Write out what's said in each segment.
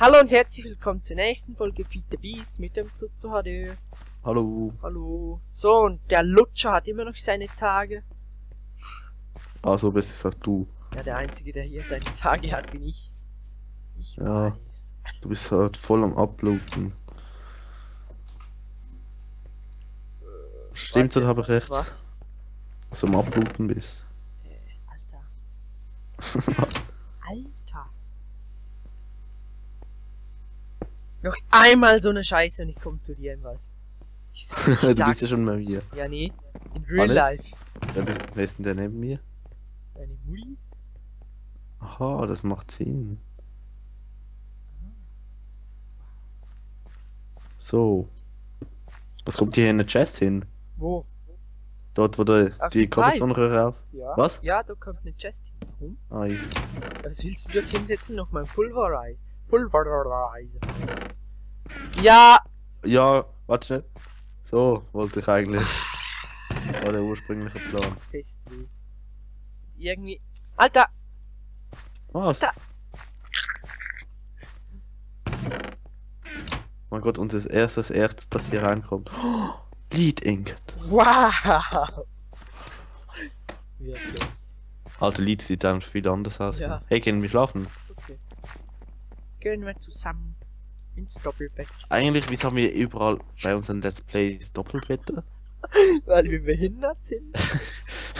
Hallo und herzlich willkommen zur nächsten Folge Feed the Beast mit dem Zuzu HD. Hallo. Hallo. So, und der Lutscher hat immer noch seine Tage. Also besser gesagt du. Ja, der Einzige, der hier seine Tage hat, bin ich. Ich Ja. weiß. Du bist halt voll am Uploaden. Stimmt, Warte, oder habe ich recht? Was? Dass du am Uploaden bist. Alter. Alter. Noch einmal so eine Scheiße und ich komme zu dir im Wald. Ich, ich du bist ja schon mal hier. Ja, nee. In real Alles? life. Wer, wer ist denn der neben mir? Deine Mutti? Aha, das macht Sinn. So. Was kommt hier in der Chest hin? Wo? Dort, wo der, Auf die. Cobblestone-Röhre auf. Ja. Was? Ja, da kommt eine Chest hin. Warum? Ah, ich, Was willst du dort hinsetzen? Noch mal Pulverize. Pulverize. Ja, ja, warte schnell. So, wollte ich eigentlich. War der ursprüngliche Plan. fest. Irgendwie. Alter, Was? Da. Mein Gott, unser erstes Erz, das hier reinkommt. Oh, Lead Ink. wow. Wirklich. Also Lead sieht einfach viel anders aus. Ja. Hey, können wir schlafen? Gehen wir zusammen ins Doppelbett. Eigentlich, wieso haben wir überall bei unseren Let's Plays Doppelbetten? Weil wir behindert sind.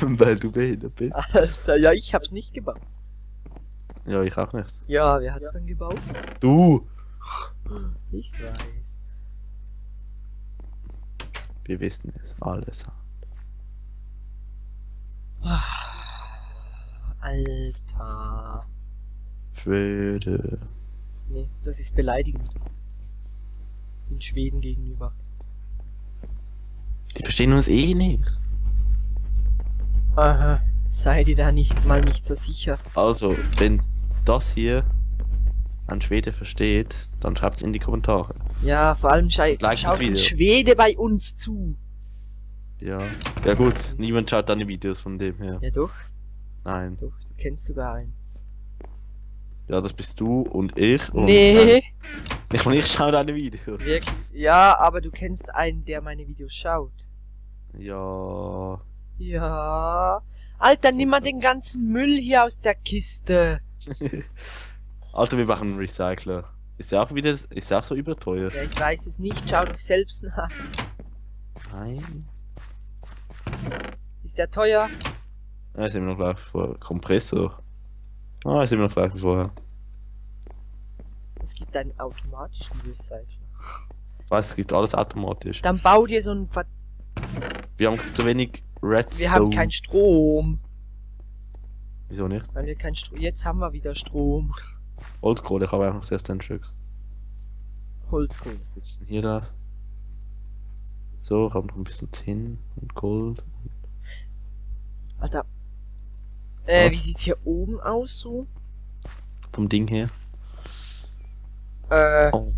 Weil du behindert bist. Alter, ja, ich hab's nicht gebaut. Ja, ich auch nicht. Ja, wer hat's dann gebaut? Du! Ich weiß. Wir wissen es alles. Alter. Schwede. Nee, das ist beleidigend. In Schweden gegenüber. Die verstehen uns eh nicht. Aha. Sei dir da nicht mal nicht so sicher. Also, wenn das hier ein Schwede versteht, dann schreibt's in die Kommentare. Ja, vor allem schei Like schaut ein. Schwede bei uns zu. Ja. Ja gut, niemand schaut deine Videos von dem her. Ja doch, Nein. doch, du kennst sogar einen. Ja, das bist du und ich. Und nee, Ich und ich schaue deine Videos. wirklich. Ja, aber du kennst einen, der meine Videos schaut. Ja. Ja. Alter, nimm mal den ganzen Müll hier aus der Kiste. Alter, wir machen einen Recycler. Ist ja auch wieder, ist ja auch so überteuert. Ja, ich weiß es nicht, schau doch selbst nach. Nein. Ist der teuer? Ah, ist immer noch gleich vorher. Kompressor. Ah, ist immer noch gleich wie vorher. Es gibt einen automatischen Recycler. Weiß, es gibt alles automatisch. Dann bau dir so einen Ver Wir haben zu wenig Redstone. Wir haben keinen Strom. Wieso nicht? Weil wir keinen Strom. Jetzt haben wir wieder Strom. Holzkohle, ich habe einfach 16 Stück. Holzkohle. Was ist denn hier da? So, ich habe noch ein bisschen Zinn und Gold. Alter. Äh, Was? wie sieht's hier oben aus so? Vom Ding her. Äh, Oh.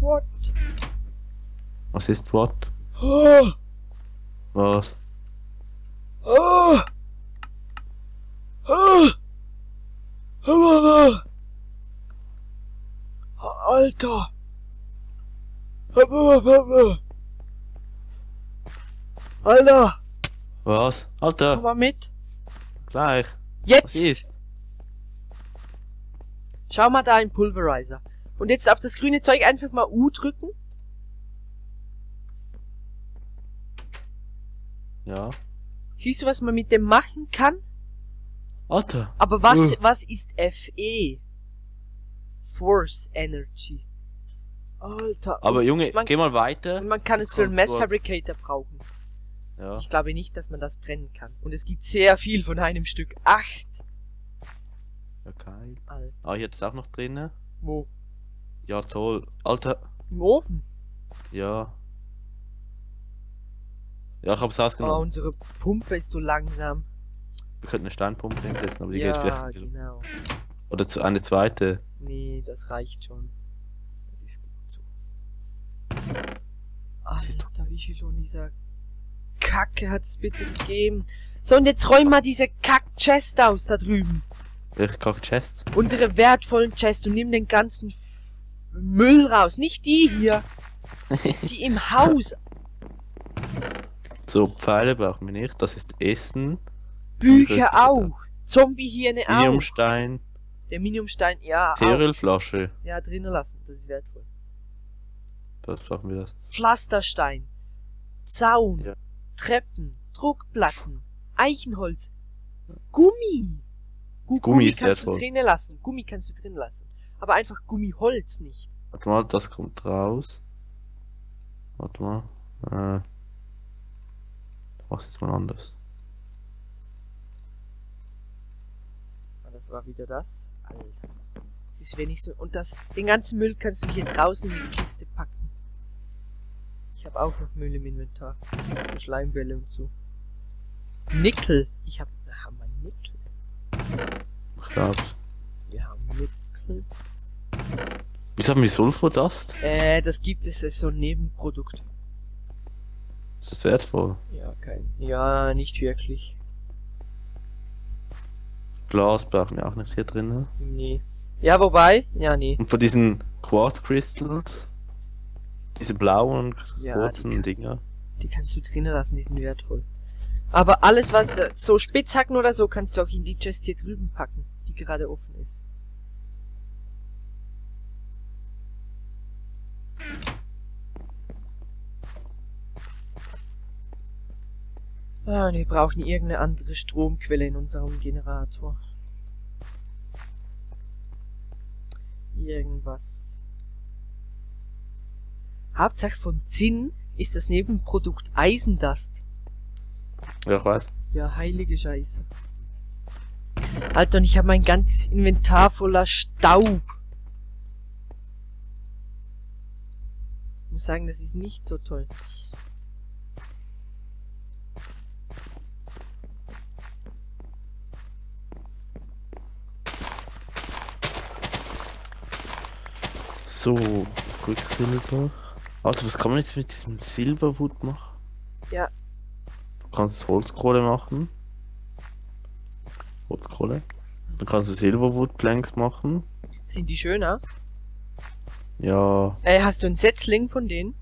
what? Was ist what? Oh, Was? oh, oh, oh, Alter. Alter, Was? komm Alter, mal mit. gleich. Was Jetzt! ist? Schau mal da im Pulverizer. Und jetzt auf das grüne Zeug einfach mal U drücken. Ja. Siehst du, was man mit dem machen kann? Alter. Aber was, Uh. was ist FE? Force Energy. Alter. Aber Junge, man, geh mal weiter. man kann es für einen was. Fabricator brauchen. Ja. Ich glaube nicht, dass man das brennen kann. Und es gibt sehr viel von einem Stück. Acht. Okay. Alter. Ah, hier ist auch noch drin. Wo? Ja, toll. Alter. Im Ofen. Ja. Ja, ich hab's Oh, ausgenommen. unsere Pumpe ist so langsam. Wir könnten eine Steinpumpe hinsetzen, aber die geht Ja, vielleicht. genau. Oder zu, eine zweite. Nee, das reicht schon. Das ist gut so. Alter, wie viel von dieser Kacke hat's bitte gegeben? So, und jetzt räum mal diese Kack-Chest aus da drüben. Welche kacke Chest? Unsere wertvollen Chests und nimm den ganzen F Müll raus. Nicht die hier. Die im Haus. So, Pfeile brauchen wir nicht. Das ist Essen. Bücher auch. Zombie-Hirne auch. Mediumstein. Der Miniumstein, ja, auch. Teerölflasche. Ja, drinnen lassen. Das ist wertvoll. Was brauchen wir das? Pflasterstein. Zaun. Ja. Treppen. Druckplatten. Eichenholz. Gummi. Gu Gummi ist kannst du wertvoll. drinnen lassen. Gummi kannst du drin lassen. Aber einfach Gummiholz nicht. Warte mal, das kommt raus. Warte mal. Äh. Was jetzt mal anders. Ah, Das war wieder das. Alter. Es ist wenigstens. Und das, den ganzen Müll kannst du hier draußen in die Kiste packen. Ich habe auch noch Müll im Inventar. Schleimbälle und so. Nickel. Ich habe. Haben wir Nickel? Ich glaub's. Wir haben Nickel. Wieso haben wir Sulfurdust? Äh, das gibt es als so ein Nebenprodukt. Ist das wertvoll? Ja, kein. Ja, nicht wirklich. Glas brauchen wir auch nicht hier drin. Nee. Ja, wobei. Ja, nee. Und von diesen Quartz Crystals, diese blauen, Ja, kurzen die- Dinger. Die kannst du drinnen lassen, die sind wertvoll. Aber alles, was äh, so Spitzhacken oder so, kannst du auch in die Chest hier drüben packen, die gerade offen ist. Ah, wir brauchen irgendeine andere Stromquelle in unserem Generator. Irgendwas. Hauptsache von Zinn ist das Nebenprodukt Eisendust. Ja, weiß. Ja, heilige Scheiße. Alter, und ich habe mein ganzes Inventar voller Staub. Ich muss sagen, das ist nicht so toll. So, Quicksilver. Also, was kann man jetzt mit diesem Silverwood machen? Ja. Du kannst Holzkohle machen. Holzkohle. Dann kannst du Silverwood Planks machen. Sehen die schön aus? Ja, Äh, hast du ein Setzling von denen?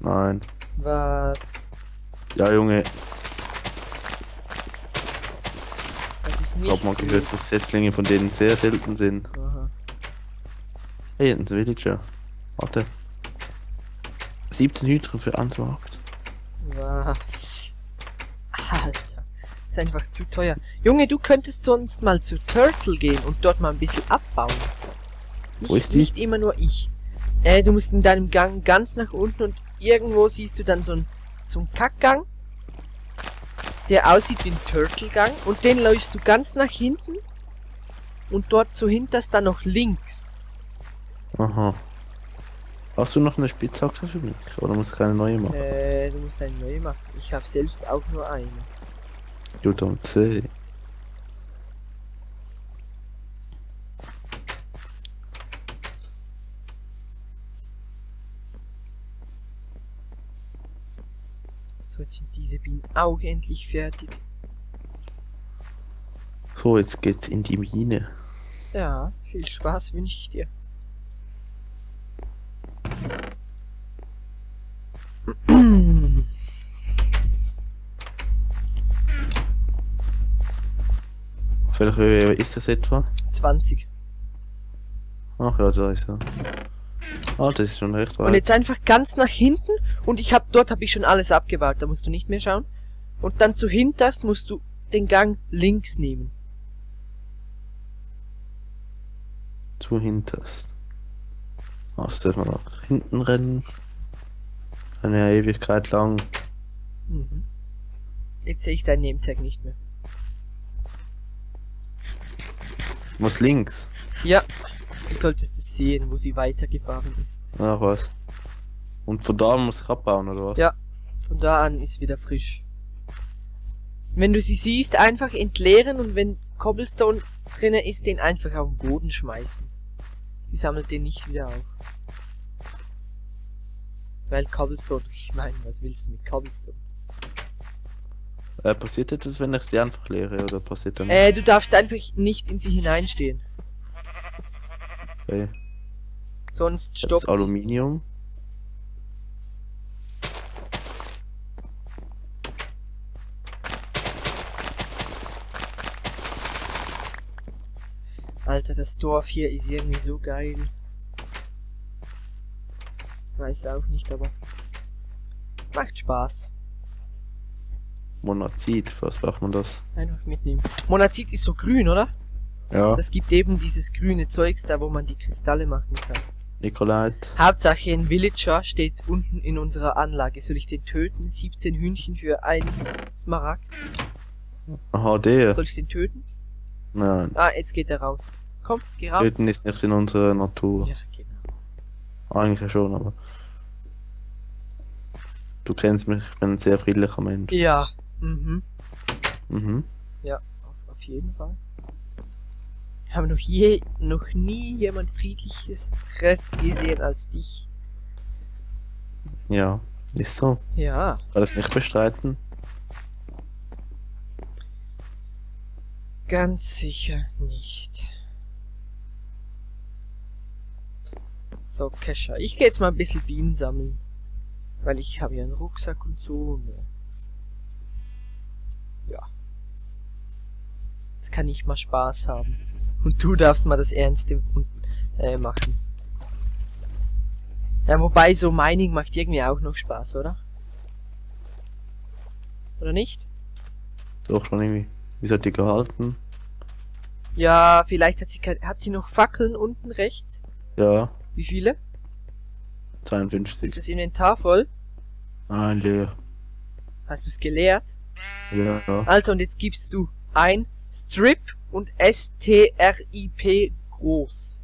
nein. Was? Ja, Junge, Das ist ich nicht. hab mal gehört, dass Setzlinge von denen sehr selten sind. Aha. Hey, ein Villager. Warte. 17 Hydren für Antmarkt. Was? Alter. Ist einfach zu teuer. Junge, du könntest sonst mal zu Turtle gehen und dort mal ein bisschen abbauen. Wo Nicht- ist die? Nicht immer nur ich. Äh, du musst in deinem Gang ganz nach unten und irgendwo siehst du dann so einen, so einen Kackgang, der aussieht wie ein Turtle-Gang und den läufst du ganz nach hinten und dort so hinterst dann noch links. Aha. Hast du noch eine Spitzhacke für mich? Oder muss ich keine neue machen? Äh, du musst eine neue machen. Ich habe selbst auch nur eine. You don't say. So, jetzt sind diese Bienen auch endlich fertig. So, jetzt geht's in die Mine. Ja, viel Spaß wünsche ich dir. Auf welcher Höhe ist das etwa? 20. Ach ja, da ist er. Ah, das ist schon recht Und weit. jetzt einfach ganz nach hinten und ich hab dort habe ich schon alles abgebaut, da musst du nicht mehr schauen. Und dann zu hinterst musst du den Gang links nehmen. zu hinterst. Hast du mal nach hinten rennen? Eine Ewigkeit lang. Mhm. Jetzt sehe ich deinen Nametag nicht mehr. Was links? Ja, du solltest es sehen, wo sie weitergefahren ist. Ach was. Und von da muss ich abbauen, oder was? Ja. Von da an ist wieder frisch. Wenn du sie siehst, einfach entleeren und wenn Cobblestone drinnen ist, den einfach auf den Boden schmeißen. Die sammelt den nicht wieder auf. Weil Cobblestone, ich meine, was willst du mit Cobblestone? Äh, passiert etwas, wenn ich die einfach leere oder passiert dann Äh, du darfst einfach nicht in sie hineinstehen. okay. Sonst das stoppt sie. Aluminium? Alter, das Dorf hier ist irgendwie so geil. Weiß auch nicht, aber macht Spaß. Monazit, was macht man das? Einfach mitnehmen. Monazit ist so grün, oder? Ja, Das gibt eben dieses grüne Zeugs da, wo man die Kristalle machen kann. Nikolait. Hauptsache ein Villager steht unten in unserer Anlage. Soll ich den töten? 17 Hühnchen für ein Smaragd. Aha, der. Soll ich den töten? Nein, Ah, jetzt geht er raus. Komm, geh raus. töten ist nicht in unserer Natur. Ja, genau. Eigentlich schon, aber. Du kennst mich, ich bin ein sehr friedlicher Mensch. Ja, mhm. Mhm. Auf, auf jeden Fall. Ich habe noch je, noch nie jemand friedliches gesehen als dich. Ja, ist so. Ja. Kann ich nicht bestreiten. Ganz sicher nicht. So, Kesha. Ich gehe jetzt mal ein bisschen Bienen sammeln. Weil ich habe ja einen Rucksack und so. Ne? Ja. Jetzt kann ich mal Spaß haben. Und du darfst mal das Ernste äh, machen. Ja, wobei so Mining macht irgendwie auch noch Spaß, oder? Oder nicht? Doch schon irgendwie. Wie soll die gehalten? Ja, vielleicht hat sie hat sie noch Fackeln unten rechts. Ja, Wie viele? Ist 52. das Inventar voll? Ah, leer. Hast du es geleert? Ja. Also, und jetzt gibst du ein Strip und S-T-R-I-P groß.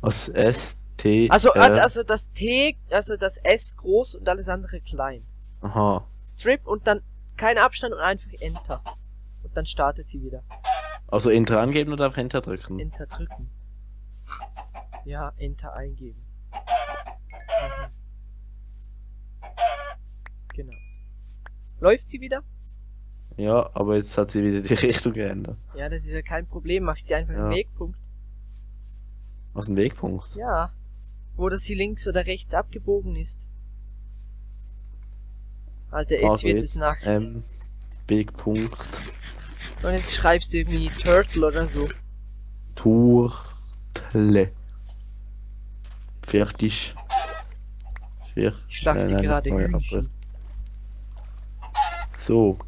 Was S, T, Also, R. also das T, also das S groß und alles andere klein. Aha. Strip und dann kein Abstand und einfach Enter. Und dann startet sie wieder. Also Enter angeben oder einfach Enter drücken? Enter drücken. Ja, Enter eingeben. Mhm. Genau. Läuft sie wieder? Ja, aber jetzt hat sie wieder die Richtung geändert. Ja, das ist ja kein Problem. Mach sie einfach Ja. einen Wegpunkt. Aus dem Wegpunkt. Ja. Wo das hier links oder rechts abgebogen ist. Alter, jetzt also wird jetzt, es Nacht. Ähm, Wegpunkt. Und jetzt schreibst du irgendwie Turtle oder so. Turtle. Fertig. Fertig. Ich Nein, nein, gerade So.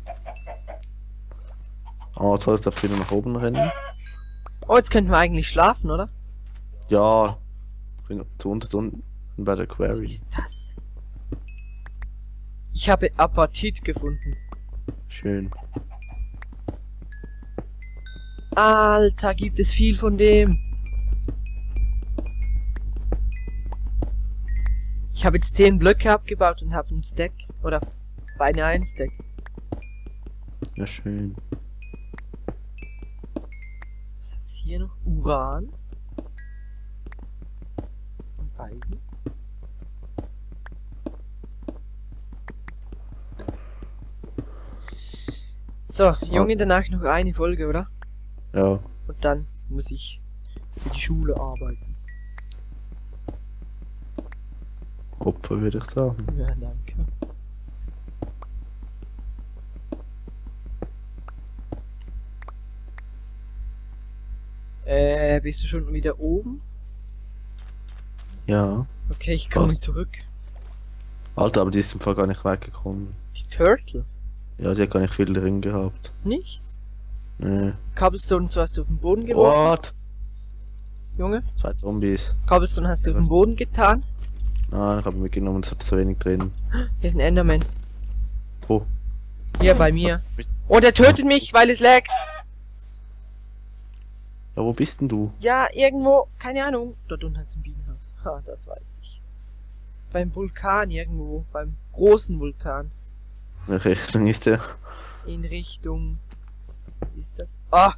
Ah, jetzt soll ich da wieder nach oben rennen. Oh, jetzt könnten wir eigentlich schlafen, oder? Ja. Ich bin zu unten, zu unten bei der Was Quarry. ist das? Ich habe Apatit gefunden. Schön. Alter, gibt es viel von dem. Ich habe jetzt 10 Blöcke abgebaut und habe einen Stack. Oder beinahe einen Stack. Ja, schön. Was hat's hier noch? Uran. Und Eisen. So, Junge, danach noch eine Folge, oder? Ja. Und dann muss ich für die Schule arbeiten. Opfer würde ich sagen. Ja, danke. Äh, bist du schon wieder oben? Ja. Okay, ich komme zurück. Alter, aber die ist im Fall gar nicht weit gekommen. Die Turtle? Ja, die hat gar nicht viel drin gehabt. Nicht? Nee. Cobblestone so hast du auf den Boden geworfen, What? Junge? Zwei Zombies. Cobblestone hast du auf den Boden getan. Nein, ich habe mitgenommen, es hat so wenig drin. Hier ist ein Enderman. Wo? Hier bei mir. Oh, der tötet mich, weil es laggt. Ja, wo bist denn du? Ja, irgendwo, keine Ahnung. Dort unten hat's ein Bienenhaus. Ha, das weiß ich. Beim Vulkan irgendwo, beim großen Vulkan. Welche Richtung ist der? In Richtung. Was ist das? Ah!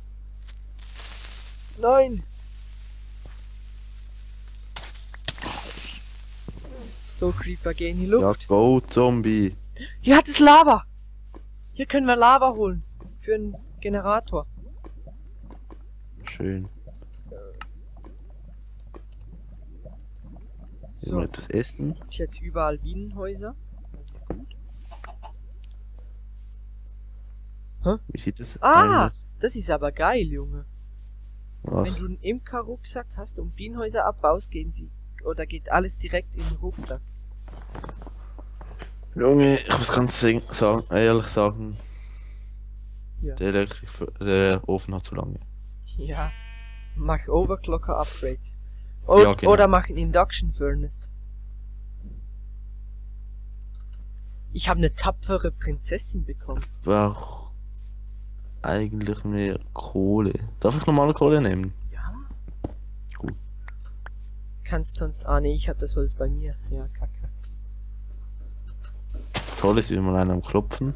Nein! So, Creeper gehen in die Ja, Luft. go, Zombie. Hier hat es Lava! Hier Hier können wir Lava holen. Für einen Generator. Schön. So, Immer etwas essen. ich jetzt überall Bienenhäuser. Das ist gut. Wie sieht das Ah, eigentlich das ist aber geil, Junge. Wenn aus? du einen Imker-Rucksack hast und Bienenhäuser abbaust, gehen sie, oder geht alles direkt in den Rucksack. Junge, ich muss ganz sagen, ehrlich sagen, Ja. der, Elektrik der Ofen hat zu lange. Ja. Mach Overclocker Upgrade. O Ja, genau. Oder mach ein Induction Furnace. Ich habe eine tapfere Prinzessin bekommen. Brauch eigentlich mehr Kohle. Darf ich normale Kohle nehmen? Ja. Gut. Kannst sonst. Ah nee, ich hab das Holz bei mir. Ja, kacke. Toll ist immer einer am Klopfen.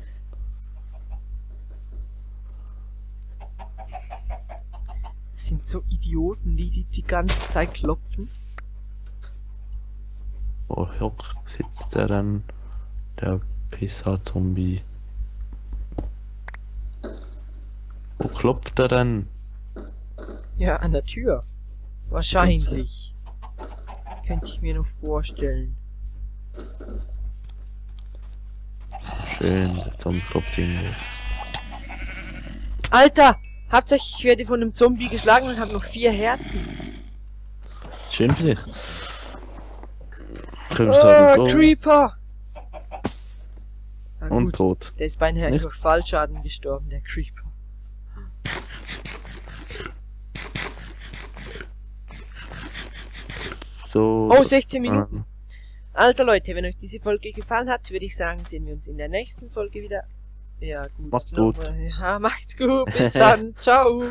Das sind so Idioten, die die, die ganze Zeit klopfen. Oh, Jock, sitzt der dann? Der Pissa-Zombie. Wo klopft er denn? Ja, an der Tür. Wahrscheinlich. Könnte ich mir noch vorstellen. Schön, der Zombie klopft irgendwo. Alter! Hauptsächlich, ich werde von einem Zombie geschlagen und habe noch vier Herzen. Schön für dich. Oh, Creeper! Na und tot. der ist beinahe Nicht? durch Fallschaden gestorben, der Creeper. So. Oh, 16 Minuten. Ah, Also Leute, wenn euch diese Folge gefallen hat, würde ich sagen, sehen wir uns in der nächsten Folge wieder. Ja, gut. Macht's gut. Ja, macht's gut. Bis dann. Ciao.